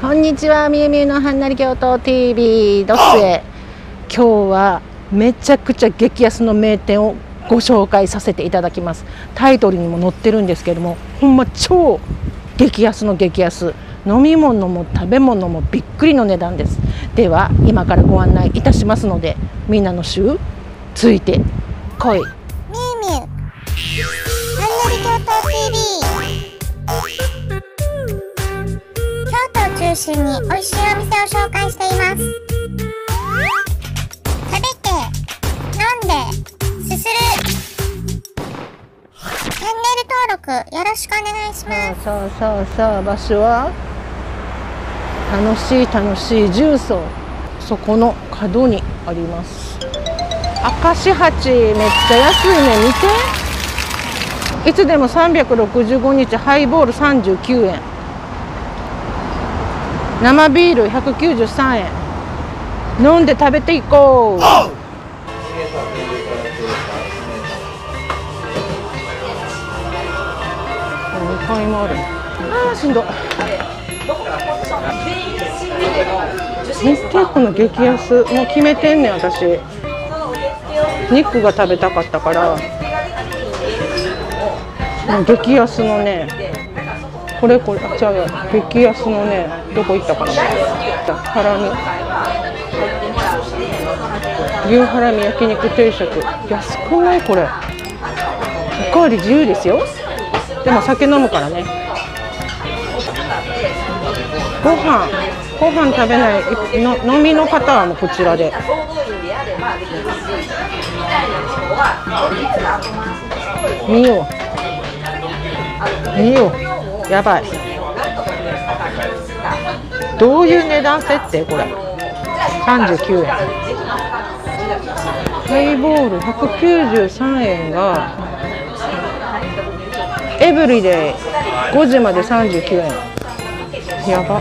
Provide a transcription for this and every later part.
こんにちは、みゆみゆのはんなり京都 TV ドッセ今日はめちゃくちゃ激安の名店をご紹介させていただきます。タイトルにも載ってるんですけどもほんま超激安の激安。飲み物も食べ物もびっくりの値段です。では今からご案内いたしますのでみんなの週ついてこい。みゆみゆ。はんなり京都 TV 中心に美味しいお店を紹介しています。食べて飲んですするチャンネル登録よろしくお願いします。そうそうそう場所は楽しい楽しい重曹そこの角にあります。明石鉢めっちゃ安いね見て。いつでも365日ハイボール39円。生ビール193円。飲んで食べていこう。2階もある。あーしんど。見てこの激安もう決めてんねん私。肉が食べたかったから。激安のねこれこれ。あ違うよ激安のねどこ行ったかな。ハラミ。牛ハラミ焼肉定食。安くないこれ。おかわり自由ですよ。でも酒飲むからね。ご飯。ご飯食べないの飲みの方はもうこちらで。見よう。見よう。やばい。どういう値段設定これ？39円。ハイボール193円がエブリデイ5時まで39円。やば。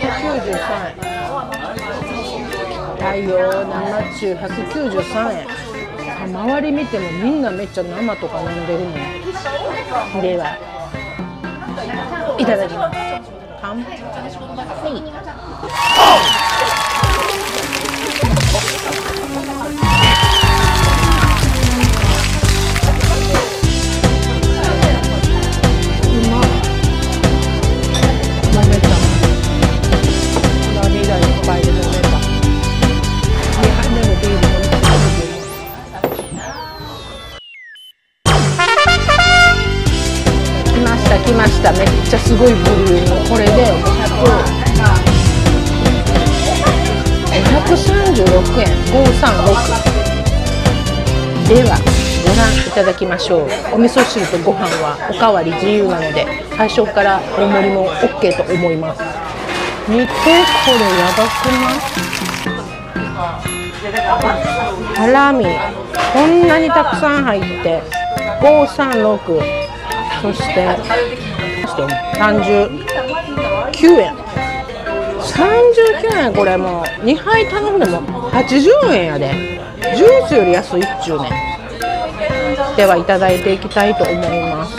193円。太陽生中193円。周り見てもみんなめっちゃ生とか飲んでるもん。ではいただきます。乾杯来ました。来ましためっちゃすごいボリューム。これで500 536円。536ではご覧いただきましょう。お味噌汁とご飯はおかわり自由なので最初から大盛りも OK と思います。見てこれやばくない？ハラミこんなにたくさん入って。536そしてそして39円39円これもう2杯頼んでも80円やで。ジュースより安いっちゅうねではいただいていきたいと思います。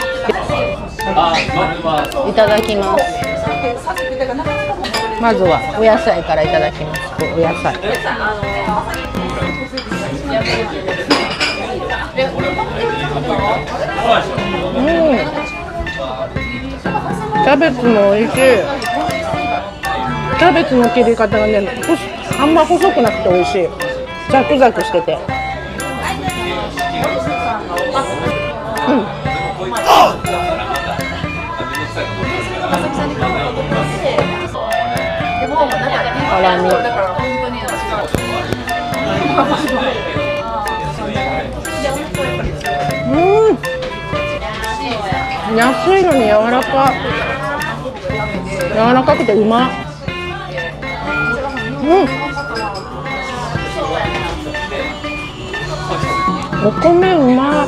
いただきます。まずはお野菜からいただきます。お野菜。キャベツも美味しい。キャベツの切り方がねほあんま細くなくて美味しい。ザクザクしてて。ハラ安いのに柔らか。柔らかくてうま。うん。お米うま。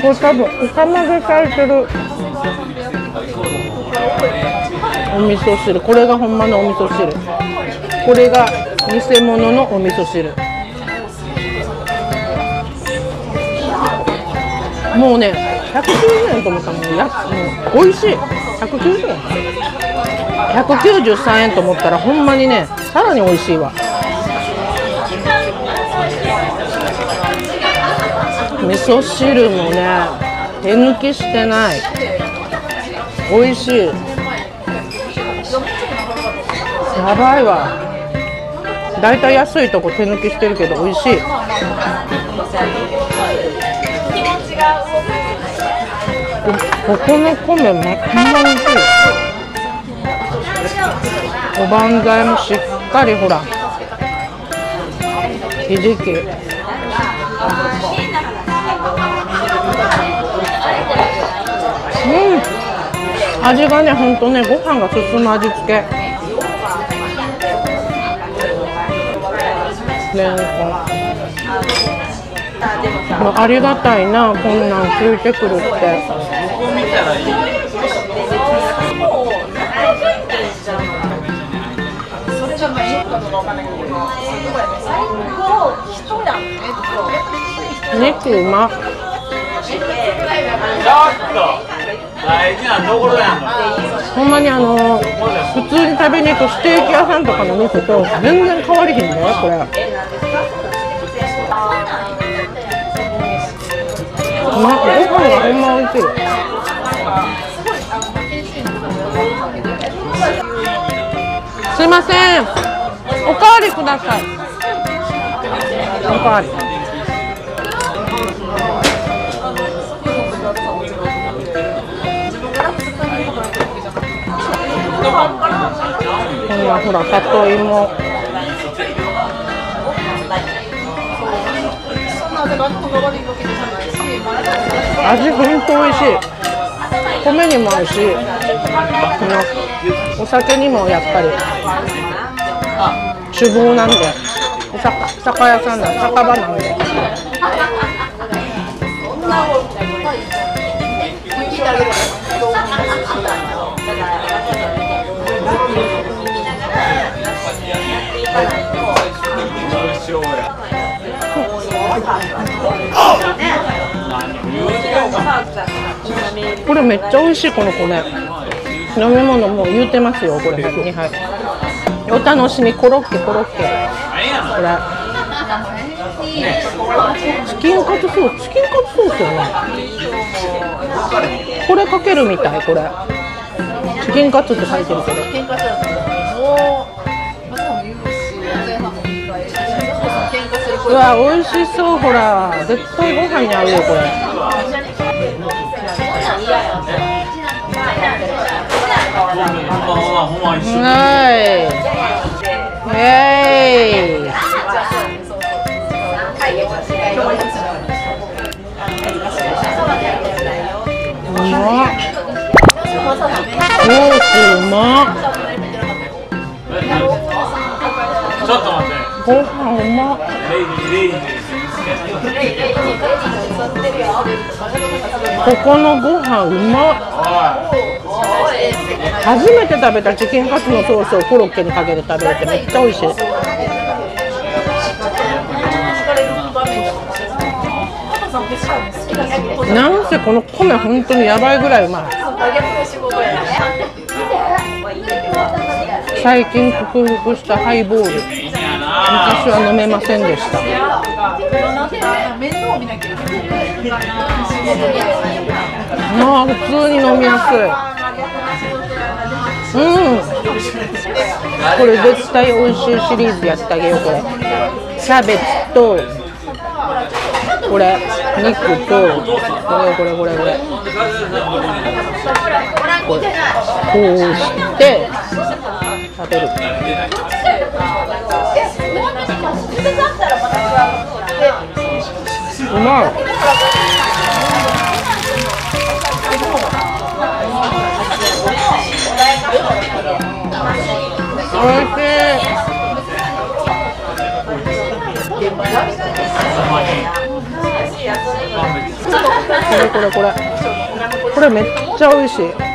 これ多分お釜で炊いてる。お味噌汁。これがほんまのお味噌汁。これが偽物のお味噌汁。もうね190円と思ったらもうやもう美味しい。190円。193円と思ったらほんまにねさらに美味しいわ。味噌汁もね手抜きしてない。美味しい。やばいわ。だいたい安いとこ手抜きしてるけど美味しい。ここの米まほんまに美味しい。おばんざいもしっかりほら。ひじき。うん。味がねほんとねご飯が進む味付け。レンコンもうありがたいなこんなんついてくるって。肉うまっほんまにあの普通に食べに行くステーキ屋さんとかの肉と全然変わりへんねこれ。うまご飯がほんま美味しい。すいません。おかわりください。おかわり。こんなほら里芋味ほんと美味しい。米にも合うしこのお酒にもやっぱり酒豪なんで。酒屋さんなん酒場なんでこれめっちゃ美味しいこの子ね。飲み物もう言うてますよこれ。2杯お楽しみコロッケコロッケ。これ。チキンカツソースチキンカツソースよね。これかけるみたいこれ。チキンカツって書いてるけど。うわ美味しそうほら。絶対ご飯に合うよこれちょっと待ってご飯うまっここのご飯うまっ。初めて食べたチキンカツのソースをコロッケにかけて食べるってめっちゃ美味しい。なんせこの米本当にやばいぐらいうまい。最近克服したハイボール。昔は飲めませんでした。あ普通に飲みやすいうんこれ絶対美味しいシリーズやってあげようこれキャベツとこれ肉とこれこれこれこれこれこうして食べるまい。おい。しい。これこれこれこれめっちゃ美味しい。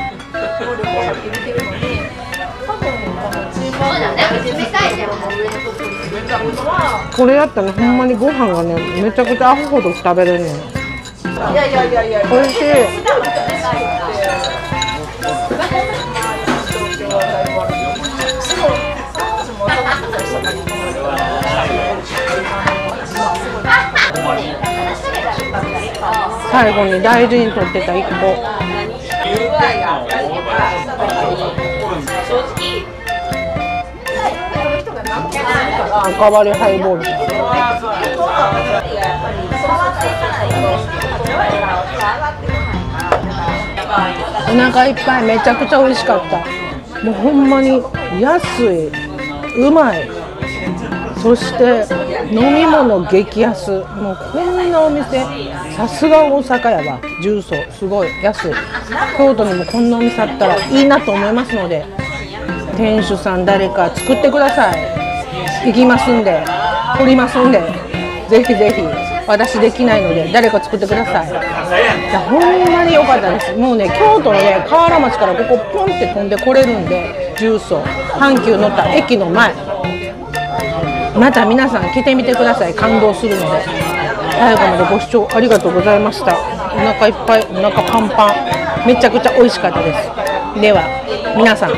これやったらほんまにご飯がねめちゃくちゃアホほど食べれるねん。おいしい。最後に大事に取ってた1個。赤割りハイボールお腹いっぱいめちゃくちゃ美味しかった。もうほんまに安い。うまい。そして飲み物激安。もうこんなお店さすが大阪やわ。重曹。すごい安い。京都にもこんなお店あったらいいなと思いますので店主さん誰か作ってください。行きますんで取りますんでぜひぜひ私できないので誰か作ってください。いやほんまに良かったです。もうね京都のね河原町からここポンって飛んでこれるんで重曹阪急乗った駅の前。また皆さん来てみてください。感動するので。最後までご視聴ありがとうございました。お腹いっぱいお腹パンパン。めちゃくちゃ美味しかったです。では皆さんチ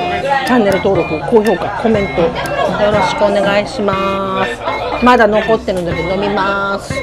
ャンネル登録高評価コメントよろしくお願いします。まだ残ってるので飲みます。